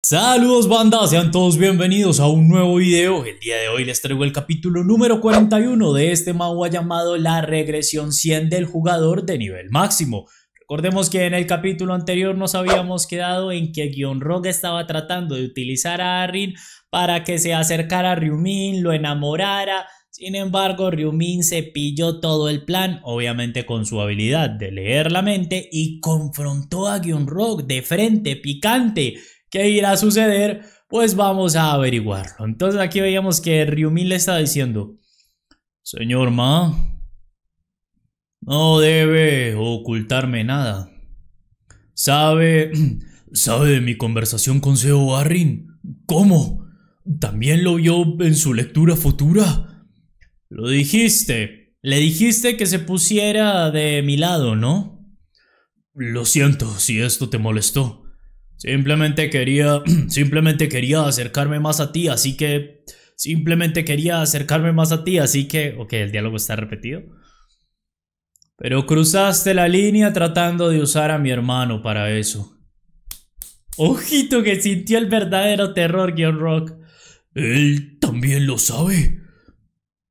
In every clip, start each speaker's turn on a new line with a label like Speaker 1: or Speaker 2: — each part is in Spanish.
Speaker 1: Saludos banda, sean todos bienvenidos a un nuevo video. El día de hoy les traigo el capítulo número 41 de este manhwa llamado La regresión 100 del jugador de nivel máximo. Recordemos que en el capítulo anterior nos habíamos quedado en que Rock estaba tratando de utilizar a Arrin para que se acercara a Ryumin, lo enamorara. Sin embargo, Ryumin se pilló todo el plan, obviamente con su habilidad de leer la mente, y confrontó a Rock de frente, picante. ¿Qué irá a suceder? Pues vamos a averiguarlo. Entonces aquí veíamos que Ryumin le está diciendo, Señor Ma, no debe ocultarme nada. ¿Sabe, sabe de mi conversación con Seo Arrin? ¿Cómo? ¿También lo vio en su lectura futura? Lo dijiste. Le dijiste que se pusiera de mi lado, ¿no? Lo siento si esto te molestó. Simplemente quería. Simplemente quería acercarme más a ti, así que. Simplemente quería acercarme más a ti, así que. Ok, el diálogo está repetido. Pero cruzaste la línea tratando de usar a mi hermano para eso. Ojito que sintió el verdadero terror, Guion Rock. Él también lo sabe.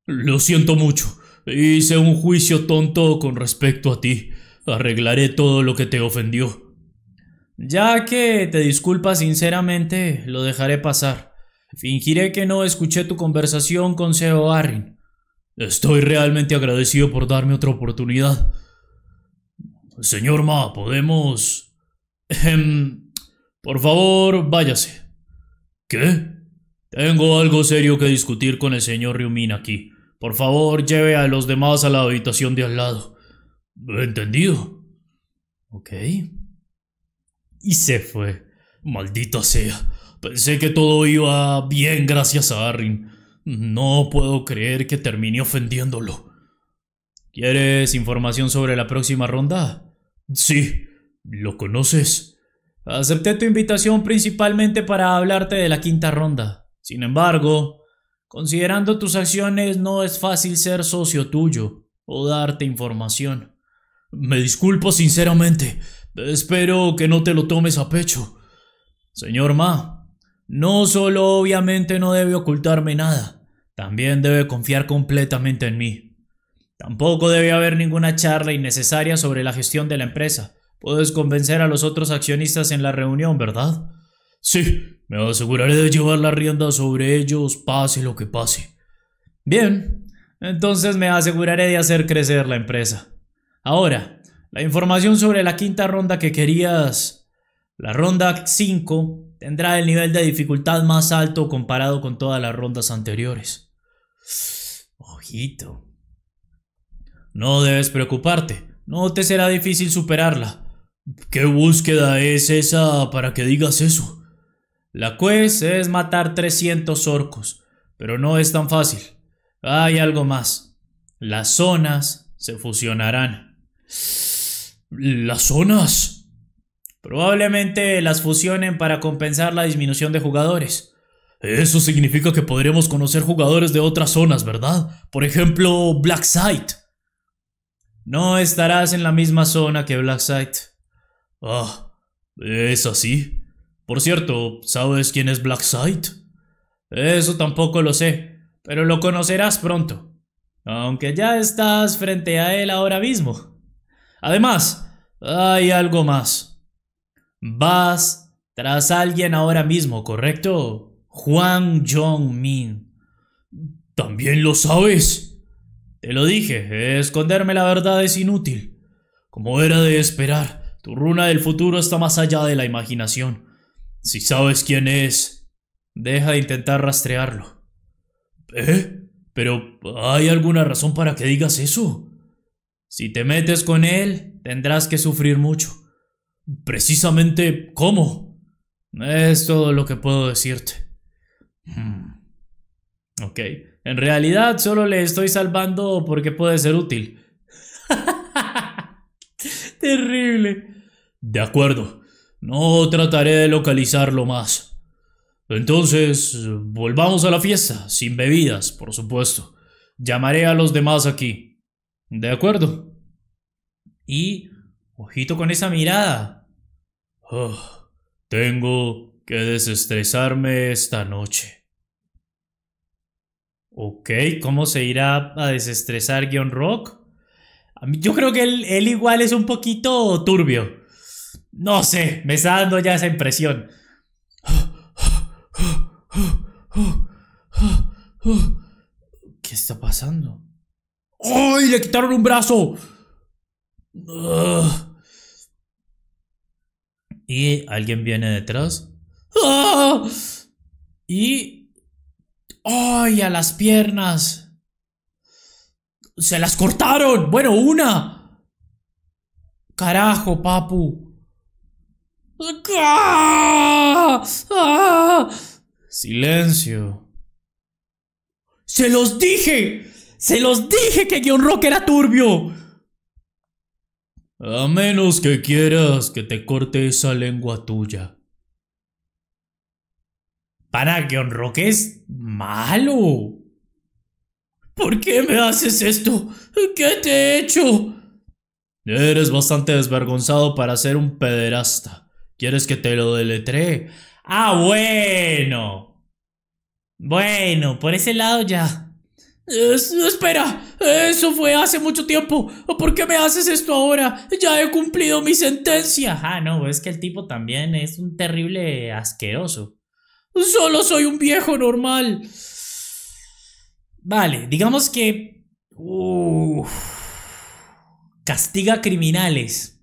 Speaker 1: Lo siento mucho. Hice un juicio tonto con respecto a ti. Arreglaré todo lo que te ofendió. Ya que te disculpas sinceramente, lo dejaré pasar. Fingiré que no escuché tu conversación con Seo Arrin. Estoy realmente agradecido por darme otra oportunidad. Señor Ma, podemos... por favor, váyase. ¿Qué? Tengo algo serio que discutir con el señor Ryumin aquí. Por favor, lleve a los demás a la habitación de al lado. ¿Entendido? Ok. Y se fue. Maldita sea. Pensé que todo iba bien gracias a Arrin. No puedo creer que terminé ofendiéndolo. ¿Quieres información sobre la próxima ronda? Sí. ¿Lo conoces? Acepté tu invitación principalmente para hablarte de la quinta ronda. Sin embargo, considerando tus acciones no es fácil ser socio tuyo o darte información. Me disculpo sinceramente. Espero que no te lo tomes a pecho. Señor Ma, no solo obviamente no debe ocultarme nada, también debe confiar completamente en mí. Tampoco debe haber ninguna charla innecesaria sobre la gestión de la empresa. Puedes convencer a los otros accionistas en la reunión, ¿verdad? Sí, me aseguraré de llevar la rienda sobre ellos, pase lo que pase. Bien, entonces me aseguraré de hacer crecer la empresa. Ahora, la información sobre la quinta ronda que querías. La ronda 5 tendrá el nivel de dificultad más alto comparado con todas las rondas anteriores. Ojito. No debes preocuparte, no te será difícil superarla. ¿Qué búsqueda es esa para que digas eso? La quest es matar 300 orcos, pero no es tan fácil. Hay algo más. Las zonas se fusionarán. ¿Las zonas? Probablemente las fusionen para compensar la disminución de jugadores. Eso significa que podremos conocer jugadores de otras zonas, ¿verdad? Por ejemplo, Blackside. No estarás en la misma zona que Blackside. Ah, ¿es así? Por cierto, ¿sabes quién es Blackside? Eso tampoco lo sé, pero lo conocerás pronto. Aunque ya estás frente a él ahora mismo. Además, hay algo más. Vas tras alguien ahora mismo, ¿correcto? Juan Jong-min. ¿También lo sabes? Te lo dije, esconderme la verdad es inútil. Como era de esperar, tu runa del futuro está más allá de la imaginación. Si sabes quién es, deja de intentar rastrearlo. ¿Eh? Pero ¿hay alguna razón para que digas eso? Si te metes con él, tendrás que sufrir mucho. Precisamente, ¿cómo? Es todo lo que puedo decirte. Hmm. Ok, en realidad solo le estoy salvando porque puede ser útil. Terrible. De acuerdo, no trataré de localizarlo más. Entonces, volvamos a la fiesta, sin bebidas, por supuesto. Llamaré a los demás aquí. ¿De acuerdo? Y... Ojito con esa mirada. Oh, tengo que desestresarme esta noche. Ok, ¿cómo se irá a desestresar Guion Rock? Yo creo que él, él igual es un poquito turbio. No sé, me está dando ya esa impresión. ¿Qué está pasando? ¡Ay! ¡Le quitaron un brazo! Y alguien viene detrás. ¡Ah! Y... ¡Ay! A las piernas. Se las cortaron. Bueno, una. Carajo, papu. ¡Ah! ¡Ah! Silencio. ¡Se los dije! ¡Se los dije que Guion Rock era turbio! A menos que quieras que te corte esa lengua tuya. Para Guion Rock es malo. ¿Por qué me haces esto? ¿Qué te he hecho? Eres bastante desvergonzado para ser un pederasta. ¿Quieres que te lo deletree? Ah, bueno. Bueno, por ese lado ya. Espera, eso fue hace mucho tiempo. ¿Por qué me haces esto ahora? Ya he cumplido mi sentencia. Ah, no, es que el tipo también es un terrible asqueroso. Solo soy un viejo normal. Vale, digamos que... castiga criminales.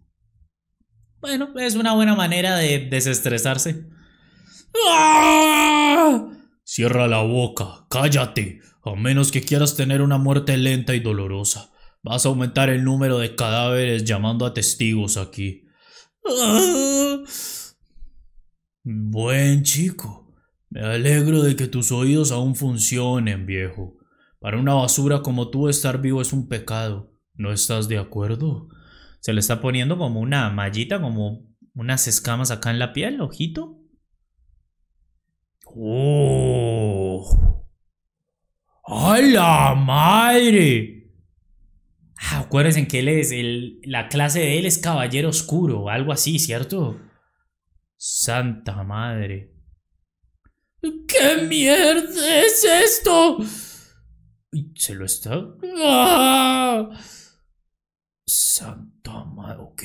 Speaker 1: Bueno, es una buena manera de desestresarse. ¡Ah! Cierra la boca, cállate, a menos que quieras tener una muerte lenta y dolorosa. Vas a aumentar el número de cadáveres llamando a testigos aquí. ¡Ah! Buen chico. Me alegro de que tus oídos aún funcionen, viejo. Para una basura como tú estar vivo es un pecado. ¿No estás de acuerdo? Se le está poniendo como una mallita, como unas escamas acá en la piel, ojito. ¡Oh! ¡A la madre! Ah, acuérdense que él es el, la clase de él es caballero oscuro, algo así, ¿cierto? Santa madre. ¿Qué mierda es esto? ¿Se lo está? ¡Ah! Santa madre, ok.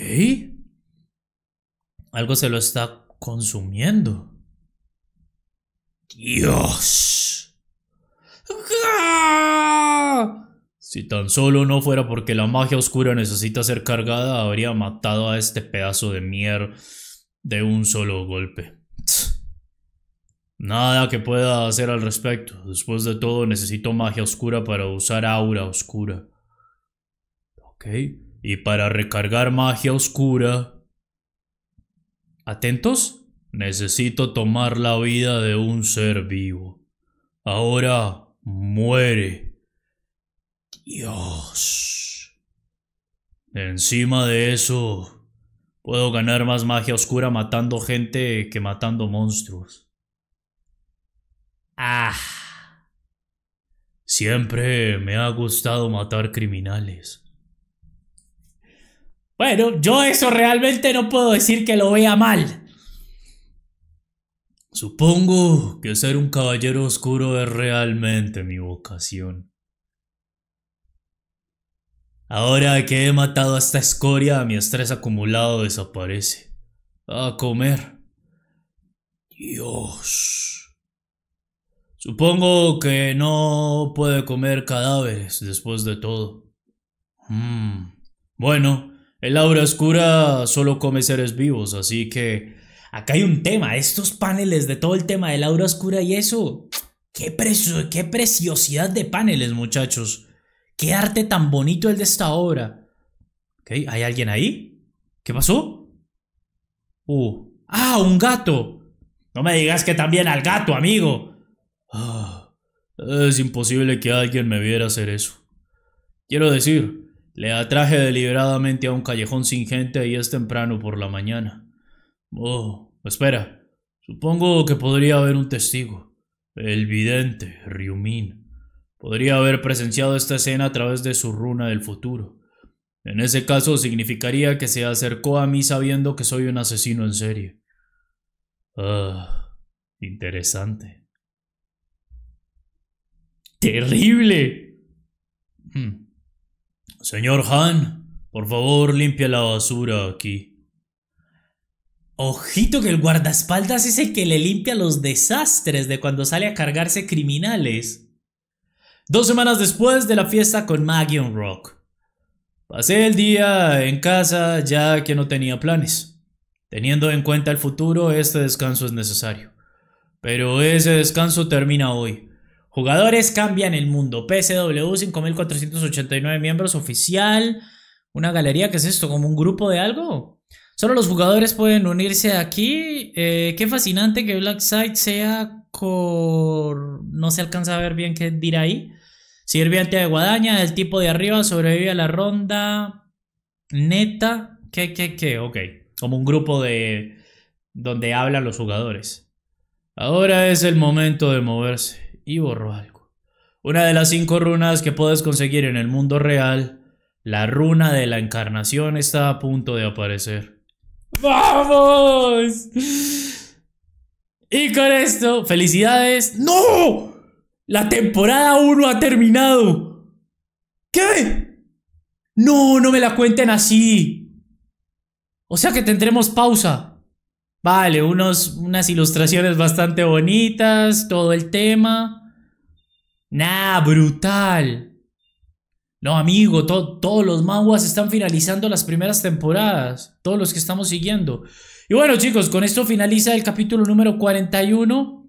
Speaker 1: Algo se lo está consumiendo. Dios. Si tan solo no fuera porque la magia oscura necesita ser cargada, habría matado a este pedazo de mier de un solo golpe. Nada que pueda hacer al respecto. Después de todo, necesito magia oscura para usar aura oscura. Ok. Y para recargar magia oscura... ¿Atentos? Necesito tomar la vida de un ser vivo. Ahora muere. Dios. Encima de eso, puedo ganar más magia oscura matando gente que matando monstruos. Ah. Siempre me ha gustado matar criminales. Bueno, yo eso realmente no puedo decir que lo vea mal. Supongo que ser un caballero oscuro es realmente mi vocación. Ahora que he matado a esta escoria, mi estrés acumulado desaparece. A comer. Dios. Supongo que no puede comer cadáveres después de todo. Hmm. Bueno, el aura oscura solo come seres vivos, así que Acá hay un tema, estos paneles de todo el tema del aura oscura y eso. Qué, qué preciosidad de paneles, muchachos. Qué arte tan bonito el de esta obra. Ok, ¿hay alguien ahí? ¿Qué pasó? Uh. ¡Ah, un gato! No me digas que también al gato, amigo. Ah, es imposible que alguien me viera hacer eso. Quiero decir, le atraje deliberadamente a un callejón sin gente y es temprano por la mañana. Oh, espera. Supongo que podría haber un testigo. El vidente, Ryumin. Podría haber presenciado esta escena a través de su runa del futuro. En ese caso significaría que se acercó a mí sabiendo que soy un asesino en serie. Ah, Interesante. Terrible. Hmm. Señor Han, por favor limpia la basura aquí.
Speaker 2: Ojito que el guardaespaldas es el que le limpia los desastres de cuando sale a cargarse criminales.
Speaker 1: Dos semanas después de la fiesta con Maggie Rock. Pasé el día en casa ya que no tenía planes. Teniendo en cuenta el futuro, este descanso es necesario. Pero ese descanso termina hoy.
Speaker 2: Jugadores cambian el mundo. PSW 5489 miembros oficial. Una galería, ¿qué es esto? ¿Como un grupo de algo? Solo los jugadores pueden unirse aquí. Eh, qué fascinante que Blackside sea con... No se alcanza a ver bien qué dirá ahí. Sirviente de guadaña, el tipo de arriba sobrevive a la ronda. Neta. ¿Qué, qué, qué? Ok. Como un grupo de... donde hablan los jugadores.
Speaker 1: Ahora es el momento de moverse. Y borro algo. Una de las cinco runas que puedes conseguir en el mundo real, la runa de la encarnación, está a punto de aparecer.
Speaker 2: ¡Vamos! Y con esto, felicidades. ¡No! La temporada 1 ha terminado. ¿Qué? No, no me la cuenten así. O sea que tendremos pausa. Vale, unos, unas ilustraciones bastante bonitas, todo el tema. Nah, brutal. No, amigo, todos los manguas están finalizando las primeras temporadas. Todos los que estamos siguiendo. Y bueno, chicos, con esto finaliza el capítulo número 41.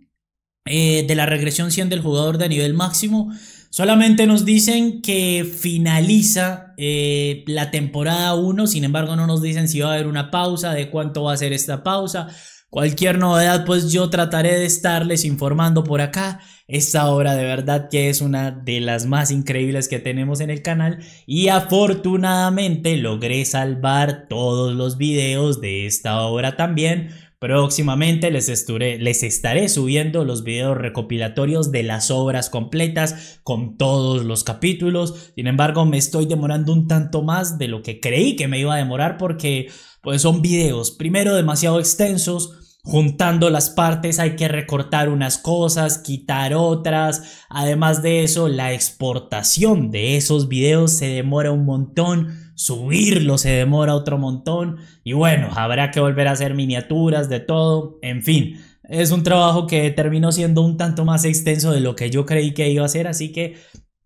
Speaker 2: Eh, de la regresión 100 del jugador de nivel máximo. Solamente nos dicen que finaliza eh, la temporada 1, sin embargo no nos dicen si va a haber una pausa, de cuánto va a ser esta pausa. Cualquier novedad, pues yo trataré de estarles informando por acá. Esta obra de verdad que es una de las más increíbles que tenemos en el canal y afortunadamente logré salvar todos los videos de esta obra también Próximamente les, estaré subiendo los videos recopilatorios de las obras completas con todos los capítulos. Sin embargo, me estoy demorando un tanto más de lo que creí que me iba a demorar porque pues son videos primero demasiado extensos. Juntando las partes hay que recortar unas cosas, quitar otras. Además de eso, la exportación de esos videos se demora un montón. Subirlo se demora otro montón. Y bueno, habrá que volver a hacer miniaturas de todo, en fin, es un trabajo que terminó siendo un tanto más extenso de lo que yo creí que iba a ser, así que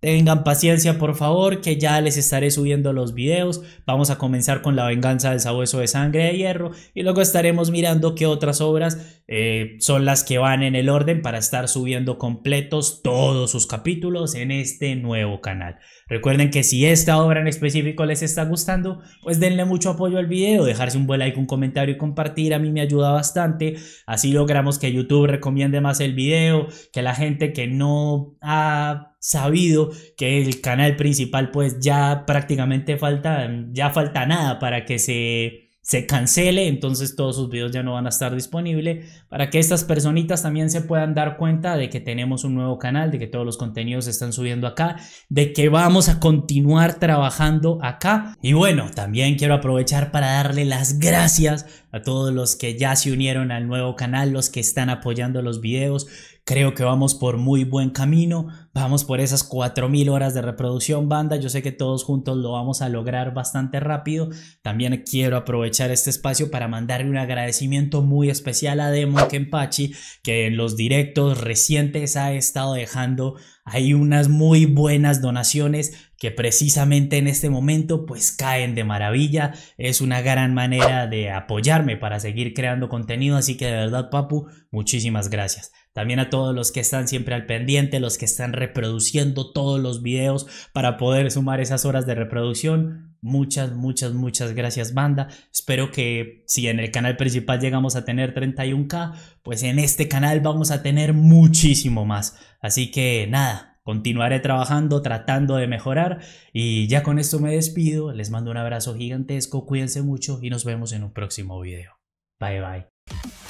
Speaker 2: Tengan paciencia por favor que ya les estaré subiendo los videos. Vamos a comenzar con la venganza del sabueso de sangre de hierro y luego estaremos mirando qué otras obras eh, son las que van en el orden para estar subiendo completos todos sus capítulos en este nuevo canal. Recuerden que si esta obra en específico les está gustando, pues denle mucho apoyo al video, dejarse un buen like, un comentario y compartir, a mí me ayuda bastante. Así logramos que YouTube recomiende más el video, que la gente que no ha sabido que el canal principal pues ya prácticamente falta, ya falta nada para que se se cancele, entonces todos sus videos ya no van a estar disponibles para que estas personitas también se puedan dar cuenta de que tenemos un nuevo canal, de que todos los contenidos están subiendo acá, de que vamos a continuar trabajando acá. Y bueno, también quiero aprovechar para darle las gracias a todos los que ya se unieron al nuevo canal, los que están apoyando los videos. Creo que vamos por muy buen camino, vamos por esas 4000 horas de reproducción banda, yo sé que todos juntos lo vamos a lograr bastante rápido. También quiero aprovechar este espacio para mandarle un agradecimiento muy especial a Demon Kenpachi, que en los directos recientes ha estado dejando ahí unas muy buenas donaciones que precisamente en este momento pues caen de maravilla. Es una gran manera de apoyarme para seguir creando contenido, así que de verdad papu, muchísimas gracias. También a todos los que están siempre al pendiente, los que están reproduciendo todos los videos para poder sumar esas horas de reproducción. Muchas, muchas, muchas gracias banda. Espero que si en el canal principal llegamos a tener 31k, pues en este canal vamos a tener muchísimo más. Así que nada, continuaré trabajando, tratando de mejorar. Y ya con esto me despido. Les mando un abrazo gigantesco, cuídense mucho y nos vemos en un próximo video. Bye bye.